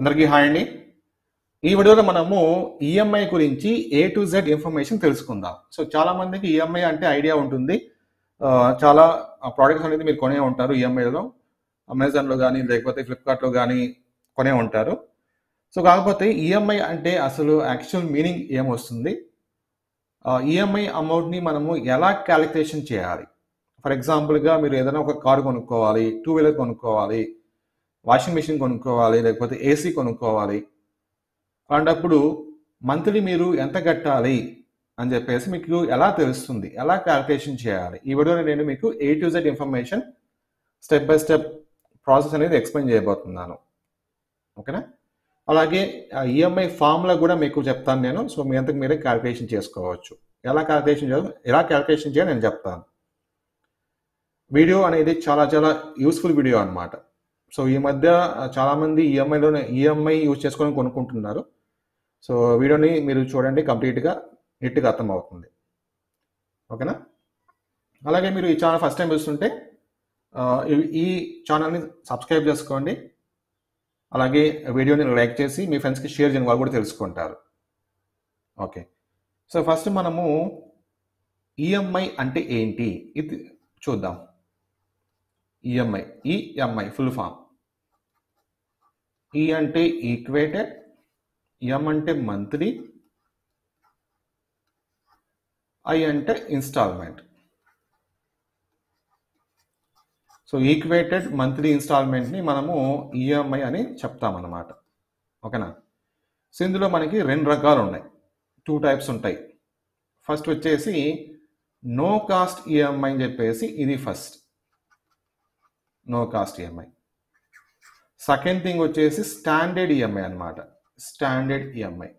అందరికీ హాయ్ అండి. ఈ వీడియోలో మనము ఈఎంఐ గురించి ఏ టు జెడ్ ఇన్ఫర్మేషన్ తెలుసుకుందాం. సో చాలా మందికి ఈఎంఐ అంటే ఐడియా ఉంటుంది. ఆ, చాలా ప్రోడక్ట్స్ అనేది మీరు కొనే ఉంటారు ఈఎంఐలో అమెజాన్లో కానీ లేకపోతే ఫ్లిప్కార్ట్లో కానీ కొనే ఉంటారు. సో కాకపోతే ఈఎంఐ అంటే అసలు యాక్చువల్ మీనింగ్ ఏమొస్తుంది? ఈఎంఐ అమౌంట్ని మనము ఎలా క్యాలిక్యులేషన్ చేయాలి? ఫర్ ఎగ్జాంపుల్గా మీరు ఏదైనా ఒక కారు కొనుక్కోవాలి టూ వీలర్ కొనుక్కోవాలి వాషింగ్ మెషిన్ కొనుక్కోవాలి లేకపోతే ఏసీ కొనుక్కోవాలి. అలాంటప్పుడు మంత్లీ మీరు ఎంత కట్టాలి అని చెప్పేసి మీకు ఎలా తెలుస్తుంది? ఎలా క్యాల్కులేషన్ చేయాలి? ఈ వీడియోలో నేను మీకు A to Z information step by step process అనేది ఎక్స్ప్లెయిన్ చేయబోతున్నాను. ఓకేనా? అలాగే ఈఎంఐ ఫామ్లో కూడా మీకు చెప్తాను నేను. సో మీ అంతకు మీరే క్యాల్కులేషన్ చేసుకోవచ్చు. ఎలా క్యాల్కులేషన్ చేయాలి ఎలా క్యాల్కులేషన్ చేయాలి నేను చెప్తాను. వీడియో అనేది చాలా చాలా యూస్ఫుల్ వీడియో అనమాట సో ఈ మధ్య చాలామంది ఈఎంఐలోనే ఈఎంఐ యూజ్ చేసుకొని కొనుక్కుంటున్నారు. సో వీడియోని మీరు చూడండి కంప్లీట్గా నీట్గా అర్థమవుతుంది. ఓకేనా? అలాగే మీరు ఈ ఛానల్ ఫస్ట్ టైం చూస్తుంటే ఈ ఛానల్ని సబ్స్క్రైబ్ చేసుకోండి. అలాగే వీడియోని లైక్ చేసి మీ ఫ్రెండ్స్కి షేర్ చేయని వాళ్ళు కూడా తెలుసుకుంటారు. ఓకే. సో ఫస్ట్ మనము ఈఎంఐ అంటే ఏంటి? ఇది చూద్దాం. EMI EMI full form E అంటే ఈక్వేటెడ్ ఎం అంటే మంత్లీ ఐ అంటే ఇన్స్టాల్మెంట్ సో ఈక్వేటెడ్ మంత్లీ ఇన్స్టాల్మెంట్ని మనము ఈఎంఐ అని చెప్తామన్నమాట. ఓకేనా? సో ఇందులో మనకి రెండు రకాలు ఉన్నాయి టూ టైప్స్ ఉంటాయి. ఫస్ట్ వచ్చేసి నో కాస్ట్ ఈఎంఐ అని చెప్పేసి ఇది first no cost EMI. Second thing వచ్చేసి స్టాండర్డ్ ఈఎంఐ అన్నమాట. Standard EMI.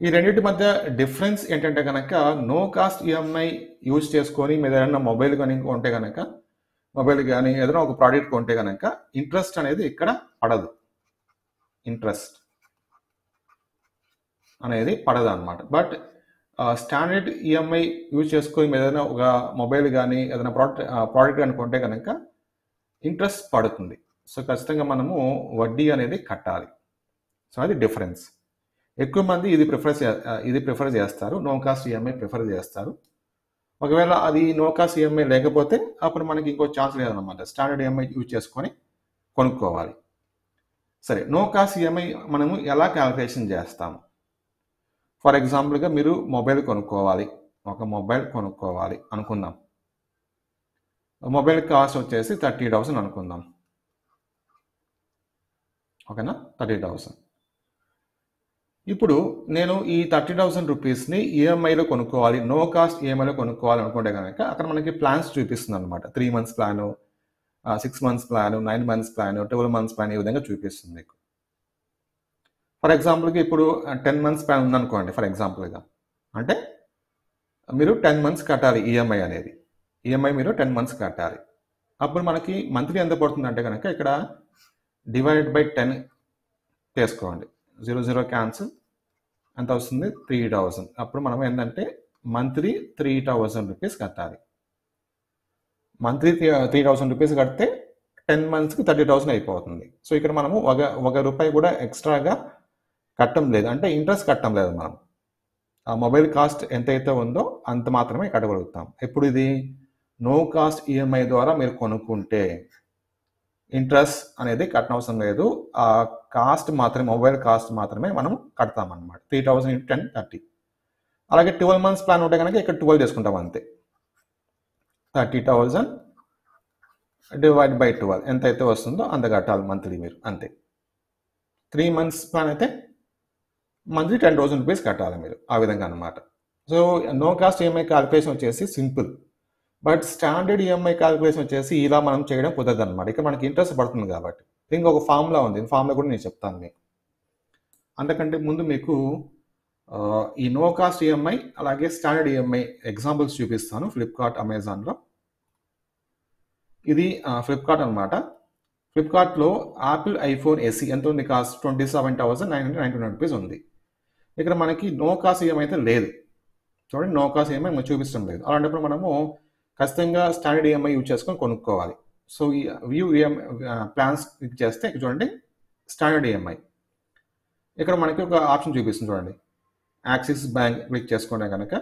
ఈ రెండింటి మధ్య డిఫరెన్స్ ఏంటంటే కనుక నో కాస్ట్ ఈఎంఐ యూజ్ చేసుకొని మీరు ఏదైనా మొబైల్ కానీ కొంటే కనుక మొబైల్ కానీ ఏదైనా ఒక ప్రోడక్ట్ కొంటే కనుక ఇంట్రెస్ట్ అనేది ఇక్కడ పడదు. ఇంట్రెస్ట్ అనేది పడదు అనమాట బట్ స్టాండర్డ్ ఈఎంఐ యూజ్ చేసుకొని ఏదైనా ఒక మొబైల్ కానీ ఏదైనా ప్రోడక్ట్ ప్రోడక్ట్ కానీ కొంటే కనుక ఇంట్రెస్ట్ పడుతుంది. సో ఖచ్చితంగా మనము వడ్డీ అనేది కట్టాలి. సో అది డిఫరెన్స్ ఎక్కువ మంది ఇది ప్రిఫర్ ఇది ప్రిఫర్ చేస్తారు. నో కాస్ట్ ఈఎంఐ ప్రిఫర్ చేస్తారు. ఒకవేళ అది నో కాస్ట్ ఈఎంఐ లేకపోతే అప్పుడు మనకి ఇంకో ఛాన్స్ లేదన్నమాట. స్టాండర్డ్ ఈఎంఐ యూజ్ చేసుకొని కొనుక్కోవాలి. సరే నో కాస్ట్ ఈఎంఐ మనము ఎలా క్యాలిక్యులేషన్ చేస్తాము? ఫర్ ఎగ్జాంపుల్గా మీరు మొబైల్ కొనుక్కోవాలి. ఒక మొబైల్ కొనుక్కోవాలి అనుకుందాం. మొబైల్ కాస్ట్ వచ్చేసి థర్టీ థౌసండ్ అనుకుందాం. ఓకేనా? Thirty thousand. ఇప్పుడు నేను ఈ థర్టీ థౌసండ్ రూపీస్ని ఈఎంఐలో కొనుక్కోవాలి. నో కాస్ట్ ఈఎంఐలో కొనుక్కోవాలి అనుకుంటే కనుక అక్కడ మనకి ప్లాన్స్ చూపిస్తుంది అనమాట three months plan six months plan nine months plan twelve months plan ఈ విధంగా చూపిస్తుంది మీకు. ఫర్ ఎగ్జాంపుల్కి ఇప్పుడు టెన్ మంత్స్ ప్లాన్ ఉందనుకోండి ఫర్ ఎగ్జాంపుల్గా అంటే మీరు టెన్ మంత్స్ కట్టాలి ఈఎంఐ అనేది. ఈఎంఐ మీరు టెన్ మంత్స్ కట్టాలి. అప్పుడు మనకి మంత్లీ ఎంత పడుతుంది అంటే కనుక ఇక్కడ డివైడ్ బై టెన్ చేసుకోండి. జీరో జీరో క్యాన్సిల్ ఎంత వస్తుంది? Three thousand. అప్పుడు మనం ఏంటంటే మంత్లీ త్రీ థౌజండ్ రూపీస్ కట్టాలి. మంత్లీ త్రీ థౌసండ్ రూపీస్ కడితే టెన్ మంత్స్కి థర్టీ థౌసండ్ అయిపోతుంది. సో ఇక్కడ మనము ఒక ఒక రూపాయి కూడా ఎక్స్ట్రాగా కట్టడం లేదు. అంటే ఇంట్రెస్ట్ కట్టడం లేదు మనం. ఆ మొబైల్ కాస్ట్ ఎంతైతే ఉందో అంత మాత్రమే కట్టగలుగుతాం. ఎప్పుడు ఇది? నో కాస్ట్ ఈఎంఐ ద్వారా మీరు కొనుక్కుంటే ఇంట్రెస్ట్ అనేది కట్టనవసరం లేదు. ఆ కాస్ట్ మాత్రమే మొబైల్ కాస్ట్ మాత్రమే మనం కడతామన్నమాట. Three thousand into ten thirty. అలాగే ట్వెల్వ్ మంత్స్ ప్లాన్ ఉంటే కనుక ఇక్కడ ట్వెల్వ్ చేసుకుంటాం అంతే. Thirty thousand divide by twelve. ఎంత అయితే వస్తుందో అంత కట్టాలి మంత్లీ మీరు. అంతే. త్రీ మంత్స్ ప్లాన్ అయితే మంత్లీ టెన్ థౌసండ్ రూపీస్ కట్టాలి మీరు ఆ విధంగా అనమాట so no cost EMI calculation వచ్చేసి simple. But standard EMI calculation వచ్చేసి ఇలా మనం చేయడం కుదరదు అనమాట ఇక్కడ మనకి ఇంట్రెస్ట్ పడుతుంది కాబట్టి. దీనికి ఒక ఫార్ములా ఉంది. ఫార్ములా కూడా నేను చెప్తాను మీకు. అంతకంటే ముందు మీకు ఈ నో కాస్ట్ ఈఎంఐ అలాగే స్టాండర్డ్ ఈఎంఐ ఎగ్జాంపుల్స్ చూపిస్తాను ఫ్లిప్కార్ట్ అమెజాన్లో. ఇది ఫ్లిప్కార్ట్ అనమాట ఫ్లిప్కార్ట్లో యాపిల్ ఐఫోన్ ఎస్సీ ఎంత ఉంది cost? Twenty seven thousand nine hundred ninety nine rupees ఉంది. ఇక్కడ మనకి నో ఈఎంఐ అయితే లేదు. చూడండి నో కాస్ట్ ఈఎంఐ మనకు చూపించడం లేదు. అలాంటప్పుడు మనము ఖచ్చితంగా స్టాండర్డ్ ఈఎంఐ యూజ్ చేసుకొని కొనుక్కోవాలి. సో ఈ వ్యూ ఈఎంఐ ప్లాన్స్ క్లిక్ చేస్తే చూడండి స్టాండర్డ్ ఈఎంఐ ఇక్కడ మనకి ఒక ఆప్షన్ చూపిస్తుంది చూడండి. యాక్సిస్ బ్యాంక్ క్లిక్ చేసుకుంటే కనుక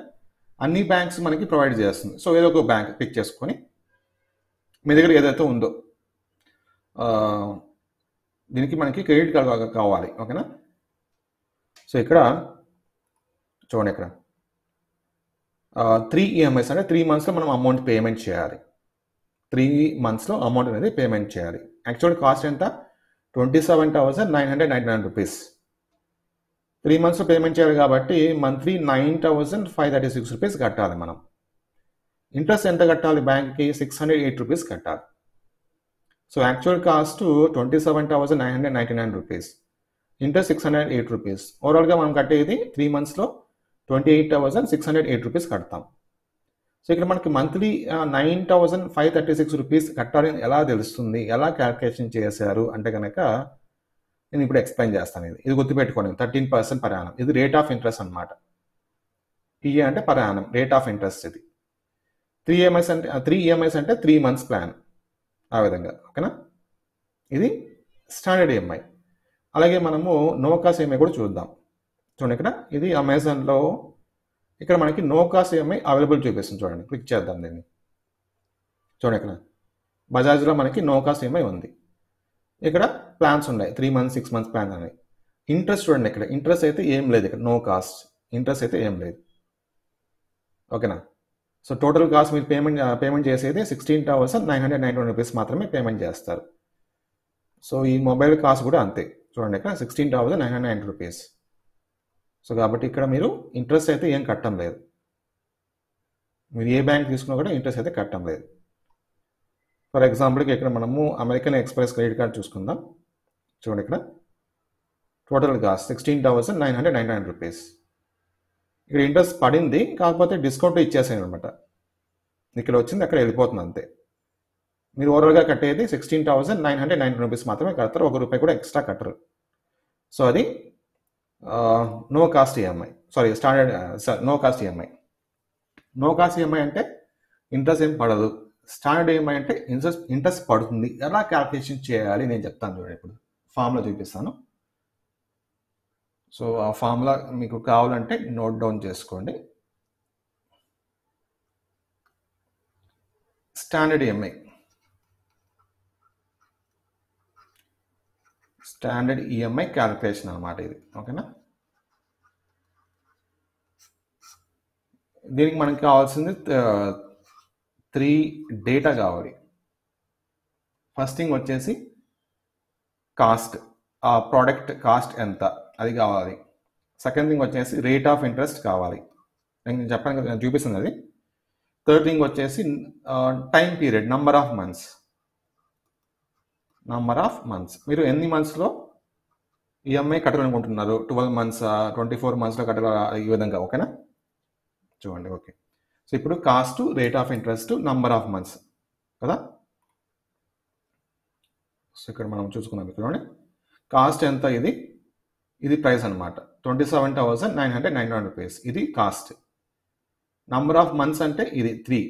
అన్ని బ్యాంక్స్ మనకి ప్రొవైడ్ చేస్తుంది. సో ఏదో ఒక బ్యాంక్ క్లిక్ చేసుకొని మీ దగ్గర ఏదైతే ఉందో దీనికి మనకి క్రెడిట్ కార్డు కావాలి. ఓకేనా సో ఇక్కడ చూడండి ఇక్కడ. త్రీ ఈఎంఐస్ అంటే త్రీ మంత్స్లో మనం అమౌంట్ పేమెంట్ చేయాలి. త్రీ మంత్స్లో అమౌంట్ అనేది పేమెంట్ చేయాలి. యాక్చువల్ కాస్ట్ ఎంత? Twenty seven thousand nine hundred ninety nine rupees three మంత్స్లో పేమెంట్ చేయాలి కాబట్టి monthly nine thousand five thirty six rupees కట్టాలి మనం. ఇంట్రెస్ట్ ఎంత కట్టాలి బ్యాంక్కి సిక్స్ హండ్రెడ్ ఎయిట్ రూపీస్ కట్టాలి. So actual cost twenty seven thousand nine hundred ninety nine rupees interest six hundred eight rupees ఓవరాల్గా మనం కట్టేది త్రీ మంత్స్లో twenty eight thousand six hundred eight rupees కడతాం. సో ఇక్కడ మనకి monthly nine thousand five thirty six rupees కట్టాలని ఎలా తెలుస్తుంది? ఎలా క్యాల్కులేషన్ చేశారు? అంటే కనుక నేను ఇప్పుడు ఎక్స్ప్లెయిన్ చేస్తాను ఇది. ఇది గుర్తుపెట్టుకోండి. థర్టీన్ పర్సెంట్ ప్రయాణం ఇది రేట్ ఆఫ్ ఇంట్రెస్ట్ అనమాట పిఏ అంటే పర్ రేట్ ఆఫ్ ఇంట్రెస్ట్ ఇది. త్రీ ఈఎంఐస్ అంటే త్రీ ఈఎంఐస్ అంటే త్రీ మంత్స్ ప్లాన్ ఆ విధంగా. ఓకేనా? ఇది స్టాండర్డ్ ఈఎంఐ అలాగే మనము నో సేమే కూడా చూద్దాం. చూడండి ఇక్కడ ఇది అమెజాన్లో ఇక్కడ మనకి నో సేమే అవైలబుల్ చూపిస్తుంది చూడండి. క్లిక్ చేద్దాం దీన్ని. చూడండి ఇక్కడ బజాజ్లో మనకి నో సేమే ఉంది. ఇక్కడ ప్లాన్స్ ఉన్నాయి three months six months plan ఉన్నాయి ఇంట్రెస్ట్ చూడండి ఇక్కడ ఇంట్రెస్ట్ అయితే ఏం లేదు ఇక్కడ నో కాస్ట్ ఇంట్రెస్ట్ అయితే ఏం లేదు. ఓకేనా? సో టోటల్ కాస్ట్ మీరు పేమెంట్ పేమెంట్ చేసేది sixteen thousand nine hundred nine rupees మాత్రమే పేమెంట్ చేస్తారు. సో ఈ మొబైల్ కాస్ట్ కూడా అంతే. చూడండి ఇక్కడ sixteen thousand nine hundred nine rupees so కాబట్టి ఇక్కడ మీరు ఇంట్రెస్ట్ అయితే ఏం కట్టడం లేదు. మీరు ఏ బ్యాంక్ తీసుకున్నా కూడా ఇంట్రెస్ట్ అయితే కట్టడం లేదు. ఫర్ ఎగ్జాంపుల్కి ఇక్కడ మనము అమెరికన్ ఎక్స్ప్రెస్ క్రెడిట్ కార్డ్ చూసుకుందాం. చూడండి ఇక్కడ. Total sixteen thousand nine hundred nine nine rupees ఇక్కడ ఇంట్రెస్ట్ పడింది కాకపోతే డిస్కౌంట్ ఇచ్చేసాను అనమాట ఇక్కడ వచ్చింది అక్కడ వెళ్ళిపోతుంది అంతే. మీరు ఓవరాల్గా కట్టేది sixteen thousand nine hundred nine rupees మాత్రమే కడతారు. ఒక రూపాయి కూడా ఎక్స్ట్రా కట్టరు. సో అది no cost EMI sorry standard no cost EMI no cost EMI అంటే ఇంట్రెస్ట్ ఏం పడదు. స్టాండర్డ్ ఈఎంఐ అంటే ఇంట్రెస్ట్ ఇంట్రెస్ట్ పడుతుంది. ఎలా క్యాల్కులేషన్ చేయాలి? నేను చెప్తాను చూడండి ఇప్పుడు. ఫామ్లో చూపిస్తాను. సో ఆ ఫార్ములా మీకు కావాలంటే నోట్ డౌన్ చేసుకోండి. Standard EMI standard EMI calculation అనమాట ఇది. ఓకేనా? దీనికి మనకి కావాల్సింది త్రీ డేటా కావాలి. ఫస్ట్ థింగ్ వచ్చేసి కాస్ట్ ఆ ప్రోడక్ట్ కాస్ట్ ఎంత? అది కావాలి. సెకండ్ థింగ్ వచ్చేసి రేట్ ఆఫ్ ఇంట్రెస్ట్ కావాలి. నేను చెప్పాను కదా చూపిస్తుంది అది థర్డ్ థింగ్ వచ్చేసి time period number of months number of months మీరు ఎన్ని మంత్స్లో ఈఎంఐ కట్టాలనుకుంటున్నారు? ట్వెల్వ్ మంత్స్ ట్వంటీ ఫోర్ మంత్స్లో కట్టాల ఈ విధంగా? ఓకేనా? చూడండి ఓకే. సో ఇప్పుడు cost rate of interest number of months కదా? సో ఇక్కడ మనం చూసుకున్నాం ఇక్కడ చూడండి. కాస్ట్ ఎంత ఇది? ఇది ప్రైస్ అనమాట twenty seven thousand nine hundred nine hundred rupees ఇది కాస్ట్ నంబర్ ఆఫ్ మంత్స్ అంటే ఇది త్రీ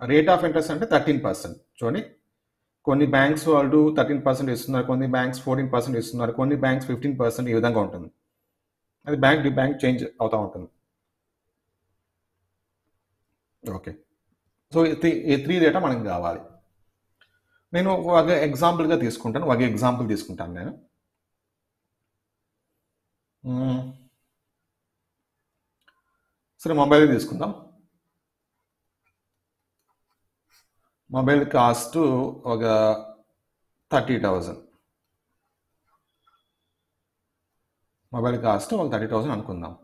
రేట్ ఆఫ్ ఇంట్రెస్ట్ అంటే థర్టీన్ పర్సెంట్ చూడండి. కొన్ని బ్యాంక్స్ వాళ్ళు థర్టీన్ పర్సెంట్ ఇస్తున్నారు కొన్ని బ్యాంక్స్ ఫోర్టీన్ పర్సెంట్ ఇస్తున్నారు కొన్ని బ్యాంక్స్ ఫిఫ్టీన్ పర్సెంట్ ఈ విధంగా ఉంటుంది. అది బ్యాంక్ డి బ్యాంక్ చేంజ్ అవుతూ ఉంటుంది. ఓకే. సో ఈ త్రీ డేటా మనకి కావాలి. నేను ఒక ఎగ్జాంపుల్గా తీసుకుంటాను ఒక ఎగ్జాంపుల్ తీసుకుంటాను నేను. సరే మొబైల్ తీసుకుందాం. మొబైల్ కాస్ట్ ఒక థర్టీ థౌజండ్. మొబైల్ కాస్ట్ ఒక థర్టీ థౌజండ్ అనుకుందాం.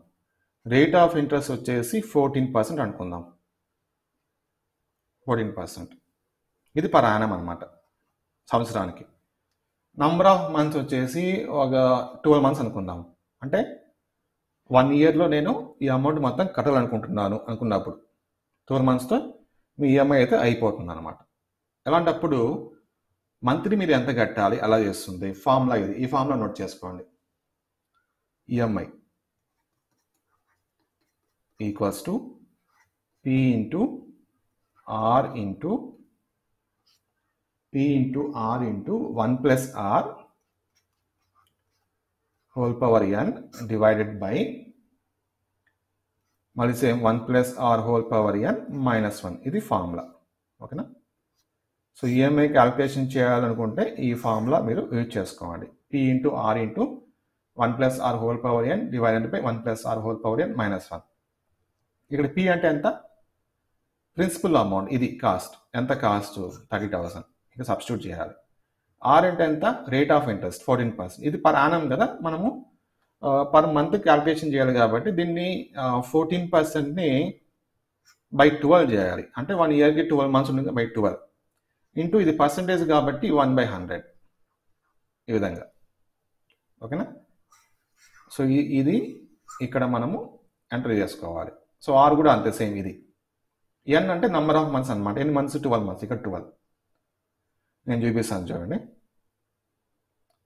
రేట్ ఆఫ్ ఇంట్రెస్ట్ వచ్చేసి ఫోర్టీన్ పర్సెంట్ అనుకుందాం. Fourteen percent. ఇది పర్ అనమాట సంవత్సరానికి. నంబర్ ఆఫ్ మంత్స్ వచ్చేసి ఒక ట్వెల్వ్ మంత్స్ అనుకుందాం. అంటే వన్ ఇయర్లో నేను ఈ అమౌంట్ మొత్తం కట్టాలనుకుంటున్నాను అనుకున్నప్పుడు. ట్వెల్వ్ మంత్స్తో మీ ఈఎంఐ అయితే అయిపోతుంది అనమాట అలాంటప్పుడు మంత్లీ మీరు ఎంత కట్టాలి అలా చేస్తుంది ఫామ్లా ఇది. ఈ ఫామ్లో నోట్ చేసుకోండి. EMI equals to P into R into P into R into one plus R whole power N divided by మళ్ళీ same one plus R whole power N minus one ఇది ఫార్ములా ఓకేనా సో ఈఎంఐ క్యాల్కులేషన్ చేయాలనుకుంటే ఈ formula మీరు use చేసుకోవాలి. P into R into one plus R whole power N divided by one plus R whole power N minus one ఇక్కడ P అంటే ఎంత? Principal amount ఇది కాస్ట్ ఎంత కాస్ట్ థర్టీ థౌసండ్ ఇక సబ్స్టిట్యూట్ చేయాలి. ఆర్ అంటే ఎంత? Rate of interest fourteen percent ఇది పర్ ఆనం కదా మనము పర్ మంత్ క్యాల్కులేషన్ చేయాలి కాబట్టి దీన్ని ఫోర్టీన్ పర్సెంట్ని బై ట్వెల్వ్ చేయాలి. అంటే వన్ ఇయర్కి ట్వెల్వ్ మంత్స్ ఉంటుంది బై ట్వెల్వ్ ఇంటూ ఇది పర్సంటేజ్ కాబట్టి వన్ బై హండ్రెడ్ ఈ విధంగా. ఓకేనా? సో ఇది ఇక్కడ మనము ఎంటర్ చేసుకోవాలి. సో ఆర్ కూడా అంతే సేమ్ ఇది. ఎన్ అంటే నంబర్ ఆఫ్ మంత్స్ అనమాట ఎన్ని మంత్స్ ట్వెల్వ్ మంత్స్ ఇక్కడ ట్వెల్వ్ నేను చూపిస్తాను చూడండి.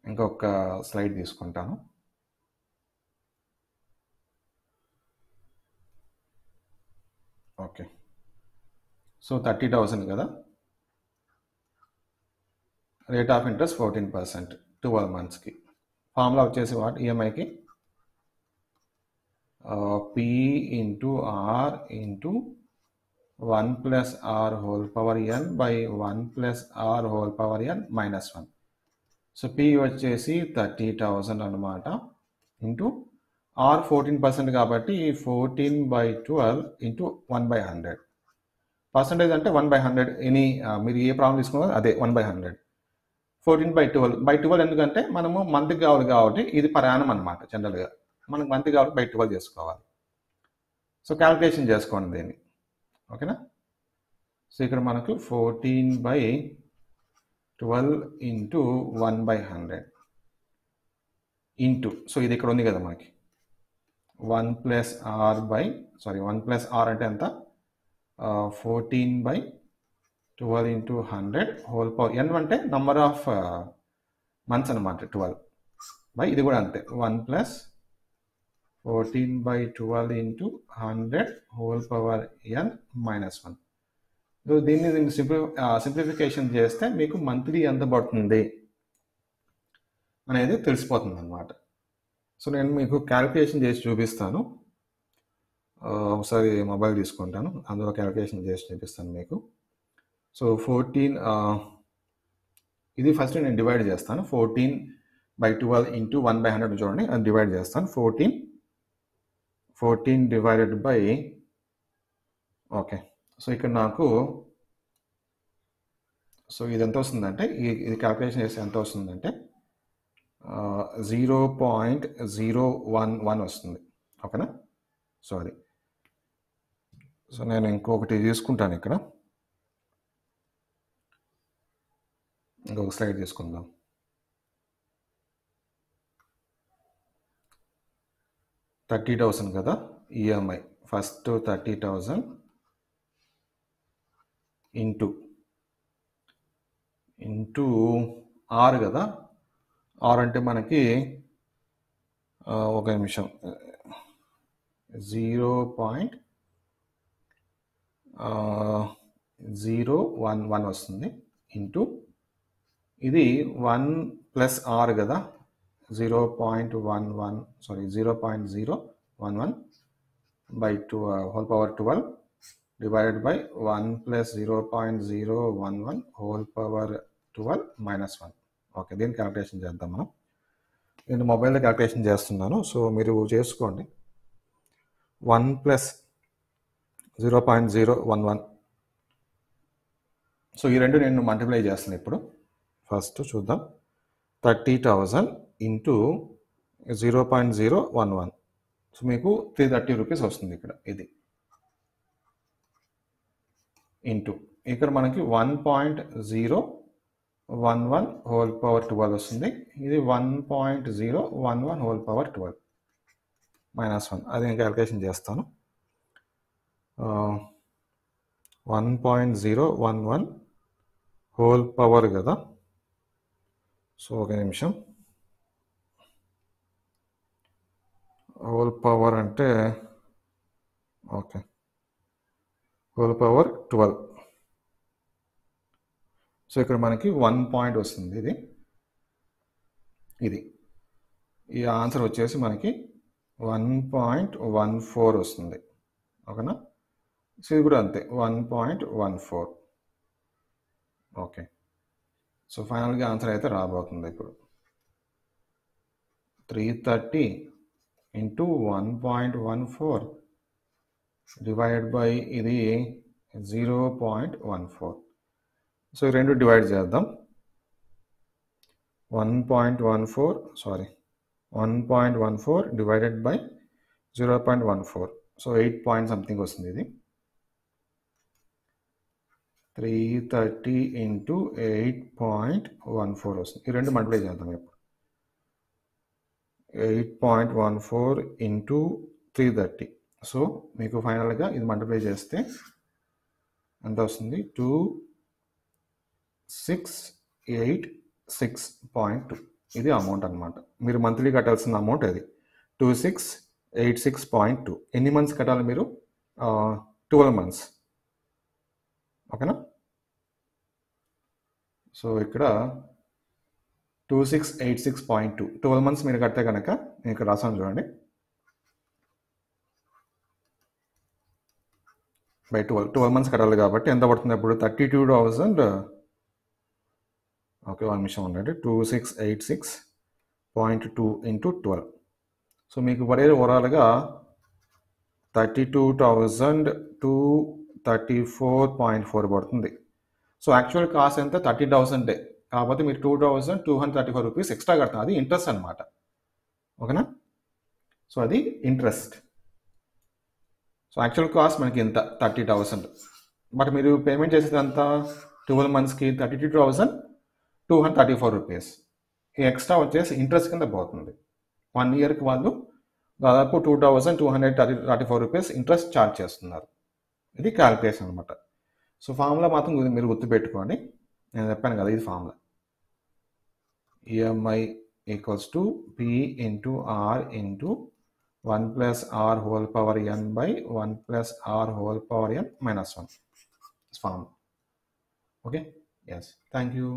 ఇంకొక స్లైడ్ తీసుకుంటాను. ఓకే. సో థర్టీ థౌజండ్ కదా? Rate of interest fourteen percent twelve మంత్స్కి. ఫార్ములా వచ్చేసి what? ఈఎంఐకి P into R into one plus R whole power N by one plus R whole power N minus one so P వచ్చేసి thirty thousand అనమాట into R fourteen percent కాబట్టి fourteen by twelve into one by hundred percentage అంటే one by hundred any మీరు ఏ problem తీసుకున్నారో అదే one by hundred fourteen by twelve by twelve ఎందుకంటే మనము మంత్కి కావాలి కాబట్టి ఇది ప్రయాణం అనమాట జనరల్గా మనకు మంత్కి కావాలి బై ట్వెల్వ్ చేసుకోవాలి. సో క్యాల్కులేషన్ చేసుకోండి దీన్ని. ఓకేనా సో ఇక్కడ మనకు fourteen by twelve into one by hundred into so ఇది ఇక్కడ ఉంది కదా మనకి. One plus R by sorry one plus R అంటే ఎంత? Fourteen by twelve into hundred whole power N అంటే నంబర్ ఆఫ్ మంత్స్ అనమాట ట్వెల్వ్. బై ఇది కూడా అంతే one plus fourteen by twelve into hundred whole power N minus one. దీన్ని దీన్ని simply simplification చేస్తే మీకు మంత్లీ ఎంత పడుతుంది అనేది తెలిసిపోతుంది అనమాట సో నేను మీకు క్యాలిక్యులేషన్ చేసి చూపిస్తాను. ఒకసారి మొబైల్ తీసుకుంటాను. అందులో క్యాలిక్యులేషన్ చేసి చూపిస్తాను మీకు. సో ఫోర్టీన్ ఇది ఫస్ట్ నేను డివైడ్ చేస్తాను. Fourteen by twelve into one by hundred చూడండి. అది డివైడ్ చేస్తాను. Fourteen fourteen divided by okay so ఇక్కడ నాకు సో ఇది ఎంత వస్తుందంటే ఇది క్యాల్కులేషన్ చేస్తే ఎంత వస్తుందంటే zero point zero one one వస్తుంది. ఓకేనా? సో అది. సో నేను ఇంకొకటి తీసుకుంటాను ఇక్కడ. ఇంకొక స్లైడ్ తీసుకుందాం. థర్టీ థౌసండ్ కదా EMI first thirty thousand into into ఆరు కదా ఆర్ అంటే మనకి ఒక నిమిషం. Zero point zero one one వస్తుంది ఇంటూ. ఇది వన్ ప్లస్ ఆర్ కదా. Zero point one one sorry zero point zero one one by two whole power twelve divided by one plus zero point zero one one whole power twelve minus one. Okay దీన్ని calculation చేద్దాం మనం. నేను మొబైల్లో calculation చేస్తున్నాను. So మీరు చేసుకోండి. One plus zero point zero one one. So ఈ రెండు నేను మల్టిప్లై చేస్తాను ఇప్పుడు. ఫస్ట్ చూద్దాం. Thirty thousand into zero point zero one one. So మీకు త్రీ థర్టీ రూపీస్ వస్తుంది ఇక్కడ ఇది. ఇంటూ. ఇక్కడ మనకి one point zero one one whole power twelve వస్తుంది. ఇది one point zero one one whole power twelve minus one. అది నేను క్యాలిక్యులేషన్ చేస్తాను. One point zero one one whole power కదా. సో ఒక నిమిషం. హోల్ పవర్ అంటే okay. Whole power twelve. So ఇక్కడ మనకి వన్ పాయింట్ వస్తుంది ఇది. ఇది. ఈ ఆన్సర్ వచ్చేసి మనకి వన్ పాయింట్ వన్ ఫోర్ వస్తుంది. ఓకేనా? సో ఇది కూడా అంతే. One point one four okay. So ఫైనల్గా ఆన్సర్ అయితే రాబోతుంది ఇప్పుడు. Three thirty into one point one four divided by ఇది zero point one four so ఈ రెండు డివైడ్ చేద్దాం. One point one four sorry one point one four divided by zero point one four so eight point something వస్తుంది ఇది. Three thirty into eight point one four వస్తుంది. ఈ రెండు multiply చేద్దాం ఇప్పుడు. Eight point one four into three thirty so మీకు ఫైనల్గా ఇది మల్టిప్లై చేస్తే ఎంత వస్తుంది? Two six eight six point two ఇది అమౌంట్ అనమాట మీరు మంత్లీ కట్టాల్సిన అమౌంట్ అది two six eight six point two ఎన్ని మంత్స్ కట్టాలి మీరు? ట్వెల్వ్ మంత్స్ ఓకేనా? సో ఇక్కడ two six eight six point two twelve months మీరు కడితే కనుక నేను ఇక్కడ రాసాను చూడండి. బై ట్వెల్వ్ ట్వెల్వ్ మంత్స్ కట్టాలి కాబట్టి ఎంత పడుతుంది అప్పుడు? Thirty two thousand okay one నిమిషం ఉండండి. Two six eight six point two into twelve so మీకు పడేది ఓవరాల్గా thirty two thousand two thirty four point four పడుతుంది. సో యాక్చువల్ కాస్ట్ ఎంత? థర్టీ థౌసండే కాకపోతే మీరు two thousand two hundred thirty four rupees extra కడతాం. అది ఇంట్రెస్ట్ అనమాట ఓకేనా? సో అది ఇంట్రెస్ట్ సో యాక్చువల్ కాస్ట్ మనకి ఎంత? థర్టీ థౌసండ్ బట్ మీరు పేమెంట్ చేసేదంతా ట్వెల్వ్ మంత్స్కి thirty two thousand two hundred thirty four rupees. ఈ ఎక్స్ట్రా వచ్చేసి ఇంట్రెస్ట్ కింద పోతుంది. వన్ ఇయర్కి వాళ్ళు దాదాపు two thousand two hundred thirty thirty four rupees interest charge చేస్తున్నారు. ఇది క్యాలిక్యులేషన్ అనమాట సో ఫార్ములా మాత్రం మీరు గుర్తుపెట్టుకోండి. నేను చెప్పాను కదా ఇది formula. EMI equals to P into R into one plus R whole power N by one plus R whole power N minus one formula okay yes thank you